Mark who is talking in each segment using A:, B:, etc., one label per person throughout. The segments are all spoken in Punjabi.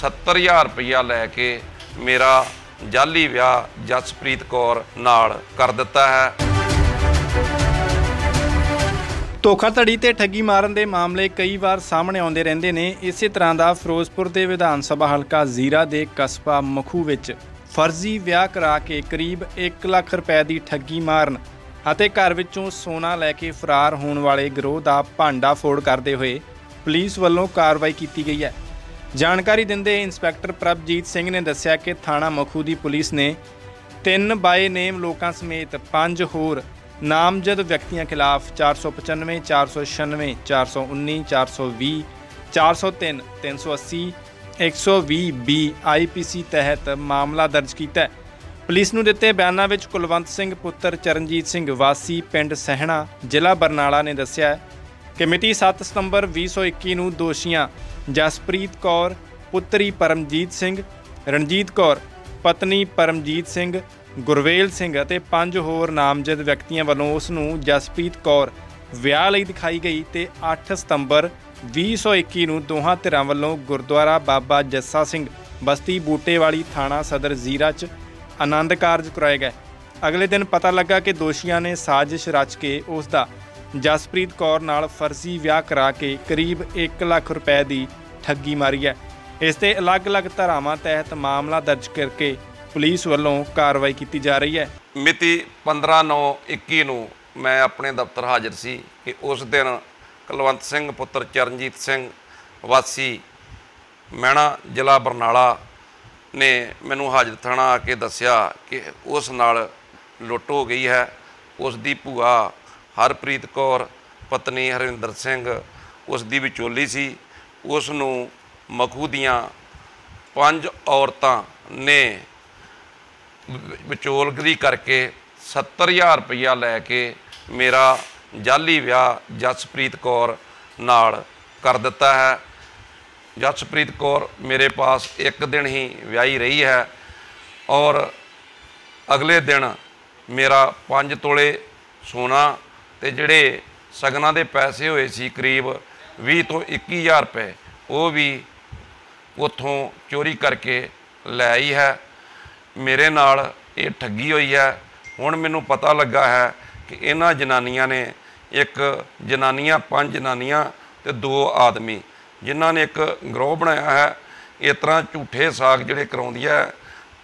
A: 70000 ਰੁਪਇਆ ਲੈ ਕੇ ਮੇਰਾ ਜਾਲੀ ਵਿਆਹ ਜਸਪ੍ਰੀਤ ਕੌਰ ਨਾਲ ਕਰ ਦਿੱਤਾ ਹੈ।
B: ਧੋਖਾਧੜੀ ਤੇ ਠੱਗੀ ਮਾਰਨ ਦੇ ਮਾਮਲੇ ਕਈ ਵਾਰ ਸਾਹਮਣੇ ਆਉਂਦੇ ਰਹਿੰਦੇ ਨੇ। ਇਸੇ ਤਰ੍ਹਾਂ ਦਾ ਫਿਰੋਜ਼ਪੁਰ ਦੇ ਵਿਧਾਨ ਸਭਾ ਹਲਕਾ ਜ਼ੀਰਾ ਦੇ ਕਸਬਾ ਮਖੂ ਵਿੱਚ ਫਰਜ਼ੀ ਵਿਆਹ ਕਰਾ ਕੇ ਕਰੀਬ 1 ਲੱਖ ਰੁਪਏ ਦੀ ਠੱਗੀ ਮਾਰਨ ਅਤੇ ਘਰ ਵਿੱਚੋਂ ਸੋਨਾ ਲੈ ਕੇ ਫਰਾਰ ਹੋਣ ਵਾਲੇ ਗਿਰੋਹ ਦਾ ਭਾਂਡਾ ਫੋੜ ਕਰਦੇ ਹੋਏ ਪੁਲਿਸ ਵੱਲੋਂ ਕਾਰਵਾਈ ਕੀਤੀ ਗਈ ਹੈ। ਜਾਣਕਾਰੀ ਦਿੰਦੇ ਇੰਸਪੈਕਟਰ ਪ੍ਰਭਜੀਤ ਸਿੰਘ ਨੇ ਦੱਸਿਆ ਕਿ ਥਾਣਾ ਮਖੂ ਦੀ ਪੁਲਿਸ ਨੇ ਤਿੰਨ ਬਾਏ ਨੇਮ ਲੋਕਾਂ ਸਮੇਤ ਪੰਜ ਹੋਰ ਨਾਮਜ਼ਦ ਵਿਅਕਤੀਆਂ ਖਿਲਾਫ 495 496 419 420 403 380 120 ਬੀ ਆਈਪੀਸੀ ਤਹਿਤ ਮਾਮਲਾ ਦਰਜ ਕੀਤਾ ਹੈ। ਪੁਲਿਸ ਨੂੰ ਦਿੱਤੇ ਬਿਆਨਾਂ ਵਿੱਚ ਕੁਲਵੰਤ ਸਿੰਘ, ਪੁੱਤਰ ਚਰਨਜੀਤ ਸਿੰਘ ਵਾਸੀ, ਪਿੰਡ ਸਹਿਣਾ, ਜ਼ਿਲ੍ਹਾ ਬਰਨਾਲਾ ਨੇ ਦੱਸਿਆ ਕਿ ਮਿਤੀ 7 ਸਤੰਬਰ 2021 ਨੂੰ ਦੋਸ਼ੀਆਂ ਜਸਪ੍ਰੀਤ ਕੌਰ, ਪੁੱਤਰੀ ਪਰਮਜੀਤ ਸਿੰਘ, ਰਣਜੀਤ ਕੌਰ, ਪਤਨੀ ਪਰਮਜੀਤ ਸਿੰਘ, ਗੁਰਵੇਲ ਸਿੰਘ ਅਤੇ ਪੰਜ ਹੋਰ ਨਾਮਜ਼ਦ ਵਿਅਕਤੀਆਂ ਵੱਲੋਂ ਉਸ ਨੂੰ ਜਸਪ੍ਰੀਤ ਕੌਰ ਵਿਆਹ ਲਈ ਦਿਖਾਈ ਗਈ ਤੇ 8 ਸਤੰਬਰ 2021 ਨੂੰ ਦੋਹਾਂ ਧਿਰਾਂ ਵੱਲੋਂ ਗੁਰਦੁਆਰਾ ਬਾਬਾ ਜੱਸਾ ਸਿੰਘ ਬਸਤੀ ਬੂਟੇਵਾਲੀ ਥਾਣਾ ਸਦਰ ਜ਼ੀਰਾ 'ਚ ਆਨੰਦ ਕਾਰਜ ਕਰਾਏ ਗਏ। ਅਗਲੇ ਦਿਨ ਪਤਾ ਲੱਗਾ ਕਿ ਦੋਸ਼ੀਆਂ ਨੇ ਸਾਜ਼ਿਸ਼ ਰਚ ਕੇ ਉਸ ਦਾ ਜਸਪ੍ਰੀਤ ਕੌਰ ਨਾਲ ਫਰਜ਼ੀ ਵਿਆਹ ਕਰਾ ਕੇ ਕਰੀਬ 1 ਲੱਖ ਰੁਪਏ ਦੀ ਠੱਗੀ ਮਾਰੀ ਹੈ। ਇਸ ਤੇ ਅਲੱਗ-ਅਲੱਗ ਧਾਰਾਵਾਂ ਤਹਿਤ ਮਾਮਲਾ ਦਰਜ ਕਰਕੇ ਪੁਲਿਸ ਵੱਲੋਂ ਕਾਰਵਾਈ ਕੀਤੀ ਜਾ ਰਹੀ ਹੈ।
A: ਮਿਤੀ 15/9/21 ਨੂੰ ਮੈਂ ਆਪਣੇ ਦਫ਼ਤਰ ਹਾਜ਼ਰ ਸੀ ਕਿ ਉਸ ਦਿਨ ਕੁਲਵੰਤ ਸਿੰਘ, ਪੁੱਤਰ ਚਰਨਜੀਤ ਸਿੰਘ, ਵਾਸੀ ਮਹਿਣਾ, ਜ਼ਿਲ੍ਹਾ ਬਰਨਾਲਾ ਨੇ ਮੈਨੂੰ ਹਾਜ਼ਰ ਥਾਣਾ ਆ ਕੇ ਦੱਸਿਆ ਕਿ ਉਸ ਨਾਲ ਲੁੱਟ ਹੋ ਗਈ ਹੈ। ਉਸ ਦੀ ਭੂਆ ਹਰਪ੍ਰੀਤ ਕੌਰ, ਪਤਨੀ ਹਰਿੰਦਰ ਸਿੰਘ ਉਸ ਦੀ ਵਿਚੋਲੀ ਸੀ। ਉਸ ਨੂੰ ਮਖੂ ਦੀਆਂ ਪੰਜ ਔਰਤਾਂ ਨੇ ਵਿਚੋਲਗਰੀ ਕਰਕੇ 70000 ਰੁਪਇਆ ਲੈ ਕੇ ਮੇਰਾ ਜਾਲੀ ਵਿਆਹ ਜਸਪ੍ਰੀਤ ਕੌਰ ਨਾਲ ਕਰ ਦਿੱਤਾ ਹੈ। ਜਸਪ੍ਰੀਤ ਕੌਰ ਮੇਰੇ ਪਾਸ ਇੱਕ ਦਿਨ ਹੀ ਵਿਆਹੀ ਰਹੀ ਹੈ ਔਰ ਅਗਲੇ ਦਿਨ ਮੇਰਾ 5 ਤੋਲੇ ਸੋਨਾ ਤੇ ਜਿਹੜੇ ਸਗਨਾਂ ਦੇ ਪੈਸੇ ਹੋਏ ਸੀ ਕਰੀਬ 20 ਤੋਂ 21000 ਰੁਪਏ ਉਹ ਵੀ ਉਥੋਂ ਚੋਰੀ ਕਰਕੇ ਲੈ ਆਈ ਹੈ। ਮੇਰੇ ਨਾਲ ਇਹ ਠੱਗੀ ਹੋਈ ਹੈ। ਹੁਣ ਮੈਨੂੰ ਪਤਾ ਲੱਗਾ ਹੈ ਕਿ ਇਹਨਾਂ ਜਨਾਨੀਆਂ ਨੇ ਇੱਕ ਜਨਾਨੀਆਂ ਪੰਜ ਜਨਾਨੀਆਂ ਤੇ ਦੋ ਆਦਮੀ ਜਿਨ੍ਹਾਂ ਨੇ ਇੱਕ ਗਰੋਹ ਬਣਾਇਆ ਹੈ। ਇਸ ਤਰ੍ਹਾਂ ਝੂਠੇ ਸਾਗ ਜਿਹੜੇ ਕਰਾਉਂਦੀਆਂ ਹੈ,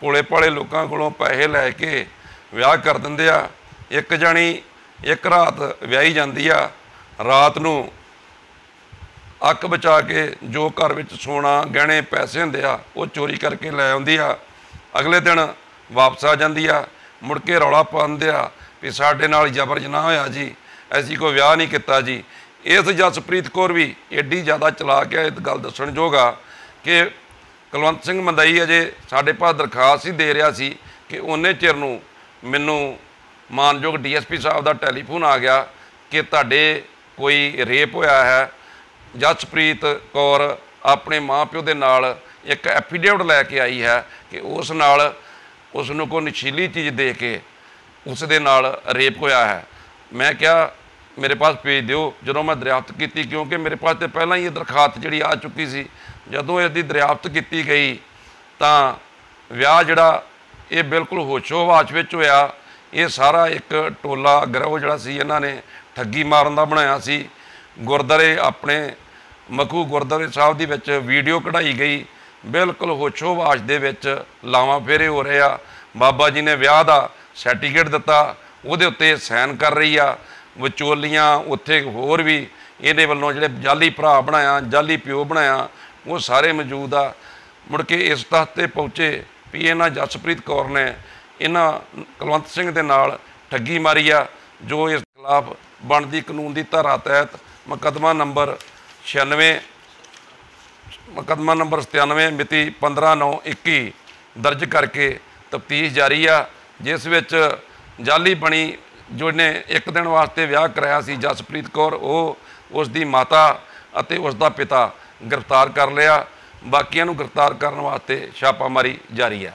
A: ਭੋਲੇ ਭਾਲੇ ਲੋਕਾਂ ਕੋਲੋਂ ਪੈਸੇ ਲੈ ਕੇ ਵਿਆਹ ਕਰ ਦਿੰਦੇ ਆ। ਇੱਕ ਜਾਣੀ ਇੱਕ ਰਾਤ ਵਿਆਹੀ ਜਾਂਦੀ ਆ, ਰਾਤ ਨੂੰ ਅੱਕ ਬਚਾ ਕੇ ਜੋ ਘਰ ਵਿੱਚ ਸੋਨਾ, ਗਹਿਣੇ, ਪੈਸੇ ਹੁੰਦੇ ਆ, ਉਹ ਚੋਰੀ ਕਰਕੇ ਲੈ ਆਉਂਦੀ ਆ। ਅਗਲੇ ਦਿਨ ਵਾਪਸ ਆ ਜਾਂਦੀ ਆ, ਮੁੜ ਕੇ ਰੌਲਾ ਪਾਉਂਦੇ ਆ ਵੀ ਸਾਡੇ ਨਾਲ ਜਬਰ ਜਨਾਹ ਹੋਇਆ ਜੀ, ਐਸੀ ਕੋਈ ਵਿਆਹ ਨਹੀਂ ਕੀਤਾ ਜੀ। ਇਸ ਜਸਪ੍ਰੀਤ ਕੌਰ ਵੀ ਏਡੀ ਜ਼ਿਆਦਾ ਚਲਾਕ ਹੈ ਇਹ ਗੱਲ ਦੱਸਣ ਜੋਗਾ ਕਿ ਕੁਲਵੰਤ ਸਿੰਘ ਮੰਦਈ ਅਜੇ ਸਾਡੇ ਪਾਸ ਦਰਖਾਸਤ ਹੀ ਦੇ ਰਿਹਾ ਸੀ ਕਿ ਉਹਨੇ ਚਿਰ ਨੂੰ ਮੈਨੂੰ ਮਾਨਯੋਗ ਡੀਐਸਪੀ ਸਾਹਿਬ ਦਾ ਟੈਲੀਫੋਨ ਆ ਗਿਆ ਕਿ ਤੁਹਾਡੇ ਕੋਈ ਰੇਪ ਹੋਇਆ ਹੈ। ਜਸਪ੍ਰੀਤ ਕੌਰ ਆਪਣੇ ਮਾਪਿਓ ਦੇ ਨਾਲ ਇੱਕ ਐਫੀਡੇਵਿਟ ਲੈ ਕੇ ਆਈ ਹੈ ਕਿ ਉਸ ਨਾਲ ਉਸ ਨੂੰ ਕੋਈ ਨਸ਼ੀਲੀ ਚੀਜ਼ ਦੇ ਕੇ ਉਸ ਦੇ ਨਾਲ ਰੇਪ ਹੋਇਆ ਹੈ। ਮੈਂ ਕਿਹਾ, ਮੇਰੇ ਪਾਸ ਭੇਜ ਦਿਓ। ਜਦੋਂ ਮੈਂ ਦਰਿਆਫਤ ਕੀਤੀ, ਕਿਉਂਕਿ ਮੇਰੇ ਪਾਸ ਤੇ ਪਹਿਲਾਂ ਹੀ ਇਹ ਦਰਖਾਸਤ ਜਿਹੜੀ ਆ ਚੁੱਕੀ ਸੀ, ਜਦੋਂ ਇਹਦੀ ਦਰਿਆਫਤ ਕੀਤੀ ਗਈ ਤਾਂ ਵਿਆਹ ਜਿਹੜਾ ਇਹ ਬਿਲਕੁਲ ਹੋਸ਼ੋ-ਹਵਾਸ ਵਿੱਚ ਹੋਇਆ। ਇਹ ਸਾਰਾ ਇੱਕ ਟੋਲਾ ਗਰੋਹ ਜਿਹੜਾ ਸੀ, ਇਹਨਾਂ ਨੇ ਠੱਗੀ ਮਾਰਨ ਦਾ ਬਣਾਇਆ ਸੀ। ਗੁਰਦਾਰੇ ਆਪਣੇ ਮਖੂ ਗੁਰਦਾਰੇ ਸਾਹਿਬ ਦੀ ਵਿੱਚ ਵੀਡੀਓ ਕਢਾਈ ਗਈ। ਬਿਲਕੁਲ ਹੋਸ਼ੋ-ਹਵਾਸ ਦੇ ਵਿੱਚ ਲਾਵਾਂ ਫੇਰੇ ਹੋ ਰਹੇ ਆ। ਬਾਬਾ ਜੀ ਨੇ ਵਿਆਹ ਦਾ ਸਰਟੀਫਿਕੇਟ ਦਿੱਤਾ, ਉਹਦੇ ਉੱਤੇ ਸਾਈਨ ਕਰ ਰਹੀ ਆ। ਵਿਚੋਲੀਆਂ, ਉੱਥੇ ਹੋਰ ਵੀ ਇਹਦੇ ਵੱਲੋਂ ਜਿਹੜੇ ਜਾਲੀ ਭਰਾ ਬਣਾਇਆ, ਜਾਲੀ ਪਿਓ ਬਣਾਇਆ, ਉਹ ਸਾਰੇ ਮੌਜੂਦ ਆ। ਮੁੜ ਕੇ ਇਸ ਤੱਥ ਤੇ ਪਹੁੰਚੇ ਵੀ ਇਹਨਾਂ ਜਸਪ੍ਰੀਤ ਕੌਰ ਨੇ ਇਹਨਾਂ ਕੁਲਵੰਤ ਸਿੰਘ ਦੇ ਨਾਲ ਠੱਗੀ ਮਾਰੀ ਆ, ਜੋ ਇਸ ਖਿਲਾਫ ਬਣਦੀ ਕਾਨੂੰਨ ਦੀ ਧਾਰਾ ਤਹਿਤ ਮੁਕੱਦਮਾ ਨੰਬਰ 96 ਮੁਕੱਦਮਾ ਨੰਬਰ 97 ਮਿਤੀ 15/9/21 ਦਰਜ ਕਰਕੇ ਤਫਤੀਸ਼ ਜਾਰੀ ਆ, ਜਿਸ ਵਿੱਚ ਜਾਲੀ ਬਣੀ ਜੋ ਨੇ ਇੱਕ ਦਿਨ ਵਾਸਤੇ ਵਿਆਹ ਕਰਾਇਆ ਸੀ, ਜਸਪ੍ਰੀਤ ਕੌਰ, ਉਹ ਉਸ ਦੀ ਮਾਤਾ ਅਤੇ ਉਸ ਦਾ ਪਿਤਾ ਗ੍ਰਿਫਤਾਰ ਕਰ ਲਿਆ। ਬਾਕੀਆਂ ਨੂੰ ਗ੍ਰਿਫਤਾਰ ਕਰਨ ਵਾਸਤੇ ਛਾਪਾਮਾਰੀ ਜਾਰੀ ਆ।